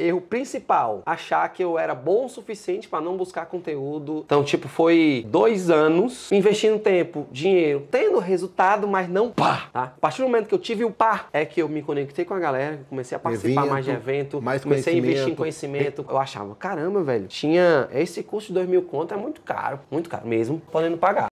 Erro principal, achar que eu era bom o suficiente para não buscar conteúdo. Então, tipo, foi dois anos investindo tempo, dinheiro, tendo resultado, mas não pá, tá? A partir do momento que eu tive o pá, é que eu me conectei com a galera, comecei a participar Evento, mais de evento, mais comecei a investir em conhecimento. Eu achava, caramba, velho, tinha esse curso de dois mil conto é muito caro, muito caro mesmo, podendo pagar.